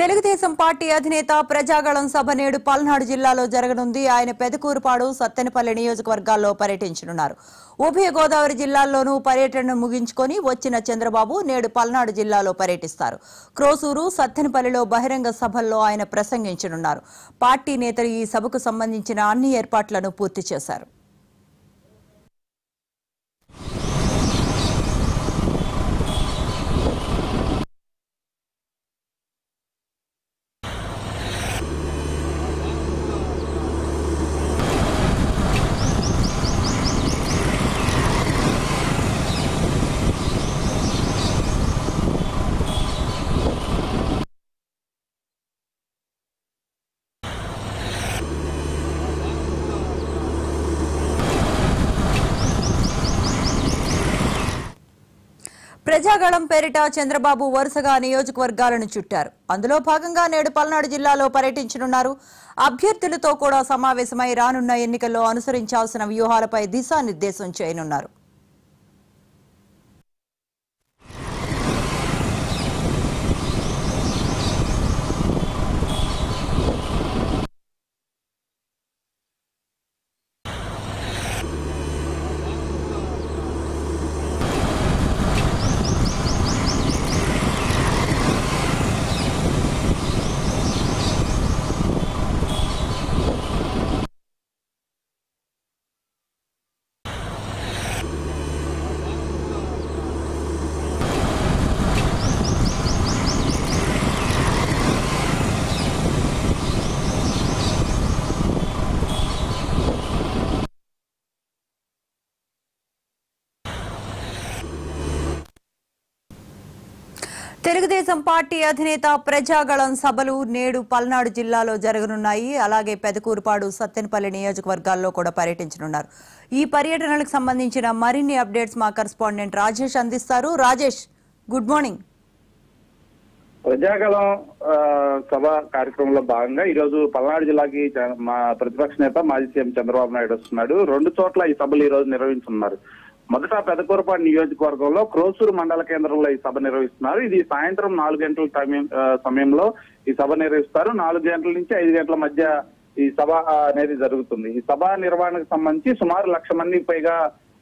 Telugu Desam party అధినేత ప్రజాగళం సభ నేడు పల్నాడు జిల్లాలో జరగనుంది. ఆయన పెదకూరుపాడు సత్తెనపల్లి నియోజకవర్గాల్లో పర్యటించనున్నారు. ఉభయ గోదావరి జిల్లాల్లోనూ పర్యటనను ముగించుకొని వచ్చిన చంద్రబాబు నేడు పల్నాడు జిల్లాలో పర్యటిస్తారు. క్రోసూరు సత్తెనపల్లిలో బహిరంగ సభల్లో ఆయన ప్రసంగించనున్నారు. పార్టీ నేతలు ఈ సభకు సంబంధించిన అన్ని ఏర్పాట్లను పూర్తి చేశారు. ప్రజాగళం పేరిట చంద్రబాబు వరుసగా నియోజకవర్గాలను చుట్టారు. అందులో భాగంగా నేడు పల్నాడు జిల్లాలో పర్యటించనున్నారు. అభ్యర్థులతో కూడా సమావేశమై రానున్న ఎన్నికల్లో అనుసరించాల్సిన వ్యూహాలపై దిశానిర్దేశం చేయనున్నారు. తెలుగుదేశం పార్టీ అధినేత ప్రజాగళం సభలు నేడు పల్నాడు జిల్లాలో జరగనున్నాయి. అలాగే పెదకూరుపాడు సత్తెనపల్లి నియోజకవర్గాల్లో కూడా పర్యటించనున్నారు. ఈ పర్యటనలకు సంబంధించిన మరిన్ని అప్డేట్స్ మా కరెస్పాండెంట్ రాజేష్ అందిస్తారు. Rajesh good morning. ప్రజాగళం సభ కార్యక్రమంలో భాగంగా ఈరోజు పల్నాడు జిల్లాకి మా ప్రతిపక్ష నేత మాజీ సీఎం చంద్రబాబు నాయుడు వస్తున్నాడు. రెండు చోట్ల ఈ సభలు ఈ రోజు నిర్వహించున్నారు మొదట పెదకూరపాడు నియోజకవర్గంలో క్రోసూరు మండల కేంద్రంలో ఈ సభ నిర్వహిస్తున్నారు. ఇది సాయంత్రం నాలుగు గంటల సమయం సమయంలో ఈ సభ నిర్వహిస్తారు. నాలుగు గంటల నుంచి ఐదు గంటల మధ్య ఈ సభ అనేది జరుగుతుంది. ఈ సభ నిర్వహణకు సంబంధించి సుమారు లక్ష మంది పైగా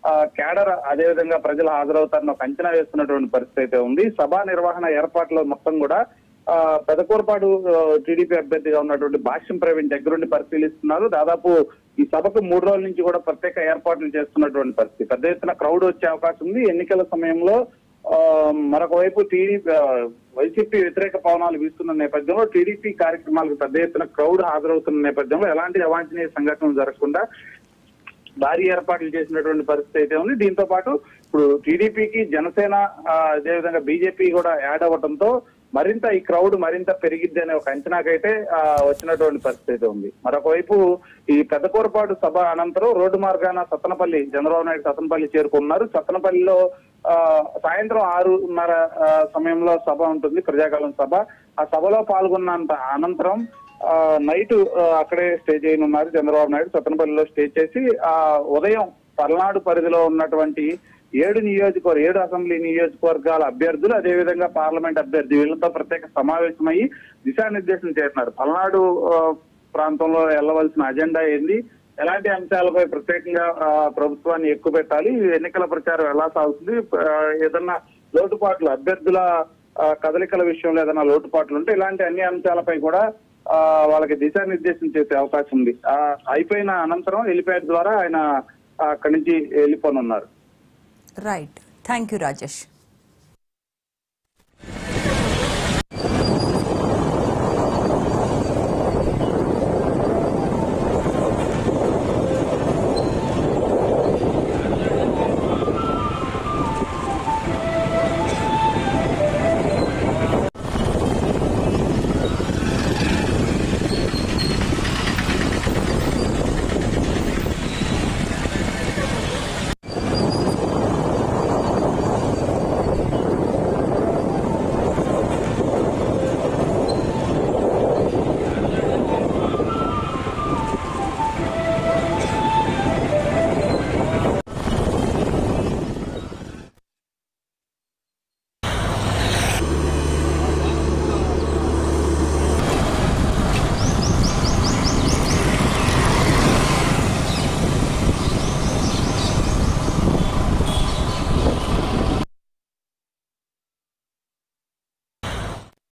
ఆ, కేడర్ అదేవిధంగా ప్రజలు హాజరవుతారని ఒక అంచనా వేస్తున్నటువంటి పరిస్థితి అయితే ఉంది. సభా నిర్వహణ ఏర్పాట్లు మొత్తం కూడా పెదకూరపాడు టీడీపీ అభ్యర్థిగా ఉన్నటువంటి భాష్యం ప్రవీణ్ దగ్గరుండి పరిశీలిస్తున్నారు. దాదాపు ఈ సభకు మూడు రోజుల నుంచి కూడా ప్రత్యేక ఏర్పాట్లు చేస్తున్నటువంటి పరిస్థితి. పెద్ద ఎత్తున క్రౌడ్ వచ్చే అవకాశం ఉంది. ఎన్నికల సమయంలో ఆ, మరొక వైపు టీడీపీ వైసీపీ వ్యతిరేక పవనాలు వీస్తున్న నేపథ్యంలో టీడీపీ కార్యక్రమాలకు పెద్ద ఎత్తున క్రౌడ్ హాజరవుతున్న నేపథ్యంలో ఎలాంటి అవాంఛనీయ సంఘటనలు జరగకుండా భారీ ఏర్పాట్లు చేసినటువంటి పరిస్థితి అయితే ఉంది. దీంతో పాటు ఇప్పుడు టీడీపీకి జనసేన అదేవిధంగా బీజేపీ కూడా యాడ్ అవ్వడంతో మరింత ఈ క్రౌడ్ మరింత పెరిగిద్ది అనే ఒక అంచనాకైతే వచ్చినటువంటి పరిస్థితి ఉంది. మరొక వైపు ఈ పెద్దకూరపాటు సభ అనంతరం రోడ్డు మార్గాన సత్తనపల్లి చంద్రబాబు నాయుడు సత్తనపల్లి చేరుకున్నారు. సత్తనపల్లిలో ఆ, సాయంత్రం ఆరున్నర ఆ, సమయంలో సభ ఉంటుంది ప్రజాకాలం సభ. ఆ సభలో పాల్గొన్నంత అనంతరం ఆ, నైట్ అక్కడే స్టే చేయనున్నారు చంద్రబాబు నాయుడు. సత్తనపల్లిలో స్టే చేసి ఆ ఉదయం పల్నాడు పరిధిలో ఉన్నటువంటి ఏడు నియోజకవర్గ ఏడు అసెంబ్లీ నియోజకవర్గాల అభ్యర్థులు అదేవిధంగా పార్లమెంట్ అభ్యర్థి వీళ్ళతో ప్రత్యేక సమావేశమయ్యి దిశానిర్దేశం చేస్తున్నారు. పల్నాడు ప్రాంతంలో వెళ్ళవలసిన అజెండా ఏంది? ఎలాంటి అంశాలపై ప్రత్యేకంగా ఆ, ప్రభుత్వాన్ని ఎక్కువ పెట్టాలి? ఎన్నికల ప్రచారం ఎలా సాగుతుంది? ఏదన్నా లోటుపాట్లు అభ్యర్థుల ఆ, కదలికల విషయంలో ఏదైనా లోటుపాట్లు ఉంటే ఇలాంటి అన్ని అంశాలపై కూడా ఆ, వాళ్ళకి దిశానిర్దేశం చేసే అవకాశం ఉంది. అయిపోయిన అనంతరం హెలిప్యాడ్ ద్వారా ఆయన అక్కడి నుంచి వెళ్ళిపోనున్నారు. Right. Thank you, Rajesh.